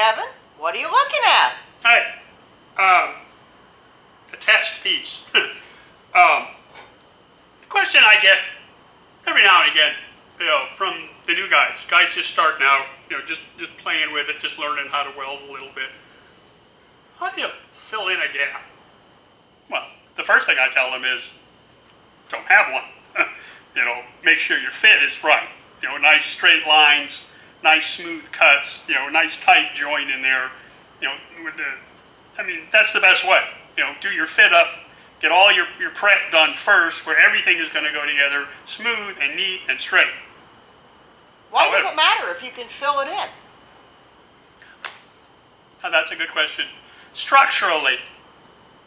Kevin, what are you looking at? Hey, um, the test piece. um, the question I get every now and again, you know, from the new guys, guys just starting out, you know, just just playing with it, just learning how to weld a little bit. How do you fill in a gap? Well, the first thing I tell them is, don't have one. you know, make sure your fit is right. You know, nice straight lines, nice smooth cuts. You know, nice tight joint in there. You know, with the, I mean, that's the best way. You know, do your fit up, get all your, your prep done first, where everything is going to go together smooth and neat and straight. Why However- does it matter if you can fill it in? Now, that's a good question. Structurally,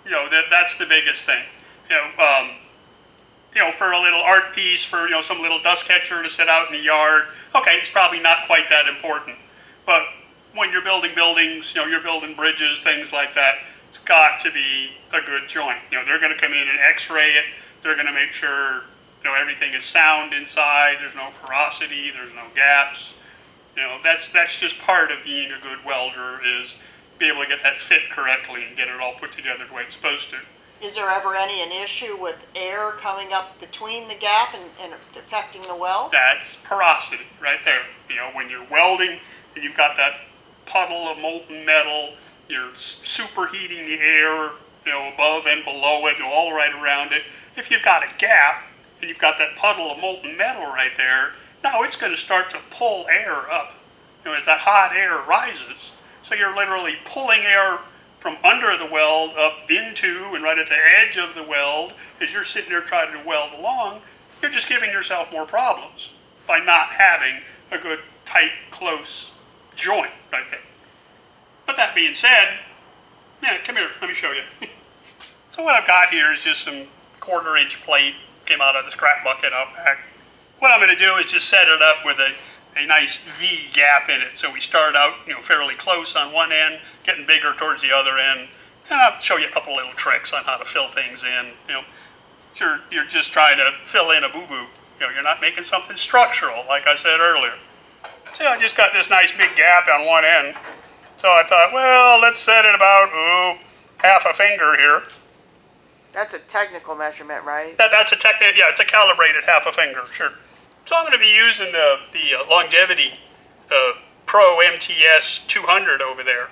you know, that, that's the biggest thing. You know, um, you know, for a little art piece, for, you know, some little dust catcher to sit out in the yard, okay, it's probably not quite that important. But when you're building buildings, you know, you're building bridges, things like that, it's got to be a good joint. You know, they're going to come in and x-ray it. They're going to make sure, you know, everything is sound inside. There's no porosity. There's no gaps. You know, that's that's just part of being a good welder is be able to get that fit correctly and get it all put together the way it's supposed to. Is there ever any an issue with air coming up between the gap and, and affecting the weld? That's porosity right there. You know, when you're welding and you've got that puddle of molten metal, you're superheating the air, you know, above and below it, all right around it. If you've got a gap and you've got that puddle of molten metal right there, now it's going to start to pull air up. You know, as that hot air rises, so you're literally pulling air from under the weld up into and right at the edge of the weld as you're sitting there trying to weld along, you're just giving yourself more problems by not having a good, tight, close joint right there. But that being said, yeah, come here, let me show you. so what I've got here is just some quarter inch plate, came out of the scrap bucket out back. What I'm gonna do is just set it up with a, a nice V gap in it. So we start out, you know, fairly close on one end, getting bigger towards the other end. And I'll show you a couple little tricks on how to fill things in. You know, you're, you're just trying to fill in a boo-boo. You know, you're not making something structural, like I said earlier. So I just got this nice big gap on one end. So I thought, well, let's set it about, ooh, half a finger here. That's a technical measurement, right? That, that's a technical, yeah, it's a calibrated half a finger, sure. So I'm going to be using the, the uh, Longevity uh, Pro MTS 200 over there.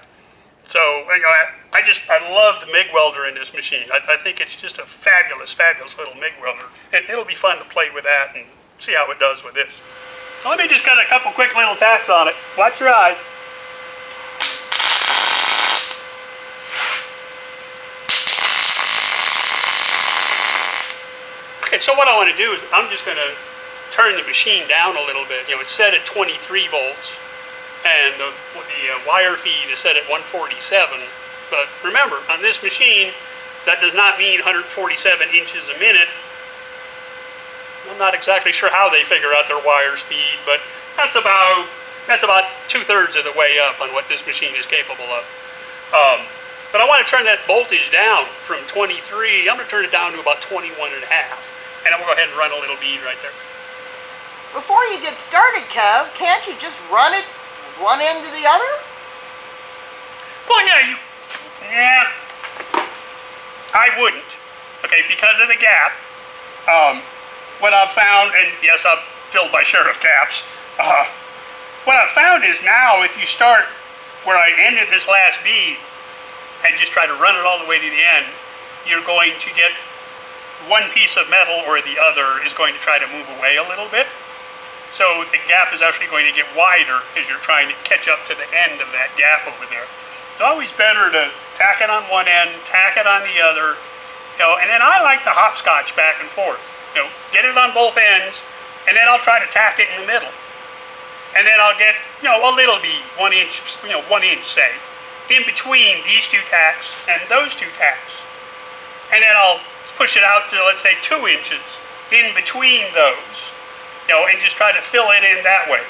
So, you know, I, I just, I love the MIG welder in this machine. I, I think it's just a fabulous, fabulous little MIG welder. It, it'll be fun to play with that and see how it does with this. So let me just cut a couple quick little tacks on it. Watch your eyes. Okay, so what I want to do is I'm just going to turn the machine down a little bit. You know, it's set at 23 volts, and the, the uh, wire feed is set at 147. But remember, on this machine, that does not mean 147 inches a minute. I'm not exactly sure how they figure out their wire speed, but that's about that's about two thirds of the way up on what this machine is capable of. Um, but I want to turn that voltage down from 23. I'm going to turn it down to about 21 and a half. And I'm going to go ahead and run a little bead right there. Before you get started, Kev, can't you just run it one end to the other? Well, yeah, you. Yeah. I wouldn't. Okay, because of the gap. Um, what I've found, and yes, I've filled my share of gaps. Uh, what I've found is now, if you start where I ended this last bead and just try to run it all the way to the end, you're going to get one piece of metal or the other is going to try to move away a little bit. So the gap is actually going to get wider as you're trying to catch up to the end of that gap over there. It's always better to tack it on one end, tack it on the other, you know, and then I like to hopscotch back and forth. You know, get it on both ends, and then I'll try to tack it in the middle. And then I'll get, you know, a little bead, one inch, you know, one inch, say, in between these two tacks and those two tacks. And then I'll push it out to, let's say, two inches in between those, know, and just try to fill it in that way.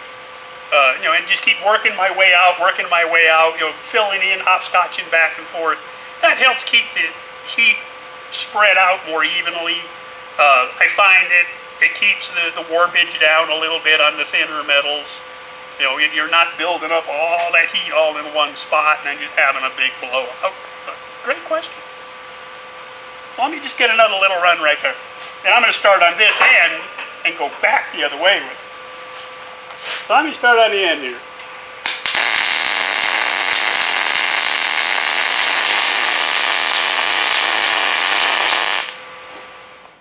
Uh, you know, and just keep working my way out, working my way out, you know, filling in, hopscotching back and forth. That helps keep the heat spread out more evenly. Uh, I find it it keeps the, the warpage down a little bit on the thinner metals. You know, you're not building up all that heat all in one spot and then just having a big blowout. Great question. Let me just get another little run right there. And I'm going to start on this end and go back the other way with it. So let me start on the end here.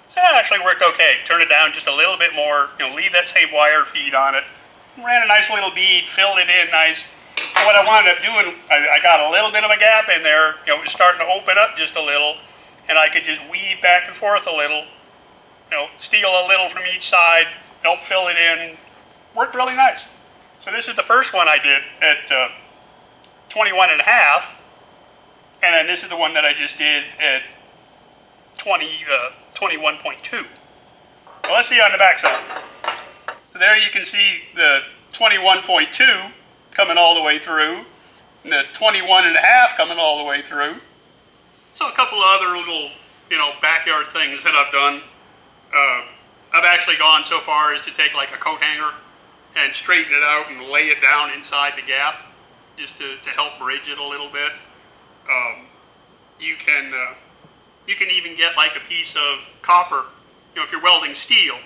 So that actually worked okay. Turn it down just a little bit more, you know, leave that same wire feed on it. Ran a nice little bead, filled it in nice. What I wound up doing, I, I got a little bit of a gap in there, you know, it was starting to open up just a little, and I could just weave back and forth a little, you know, steal a little from each side, help fill it in. Worked really nice. So this is the first one I did at uh, 21 and a half, and then this is the one that I just did at 20, uh, 21.2. Well, let's see on the back side. So there you can see the 21.2 coming all the way through, and the 21 and a half coming all the way through. So a couple of other little, you know, backyard things that I've done. Uh, I've actually gone so far as to take like a coat hanger and straighten it out and lay it down inside the gap, just to, to help bridge it a little bit. Um, you can uh, you can even get like a piece of copper. You know, if you're welding steel,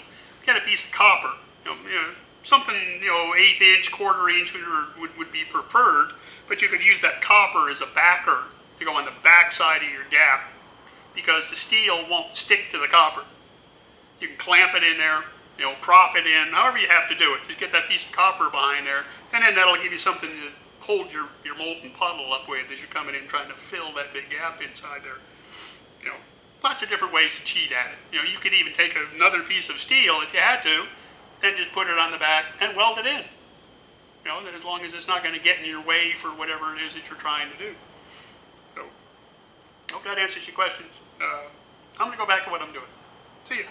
get a piece of copper. You know, you know something you know eighth inch, quarter inch would, would would be preferred, but you could use that copper as a backer to go on the back side of your gap because the steel won't stick to the copper. You can clamp it in there, you know, prop it in, however you have to do it. Just get that piece of copper behind there, and then that'll give you something to hold your, your molten puddle up with as you're coming in trying to fill that big gap inside there. You know, lots of different ways to cheat at it. You know, you could even take another piece of steel if you had to, and just put it on the back and weld it in. You know, as long as it's not going to get in your way for whatever it is that you're trying to do. So, hope that answers your questions. Uh, I'm going to go back to what I'm doing. See you.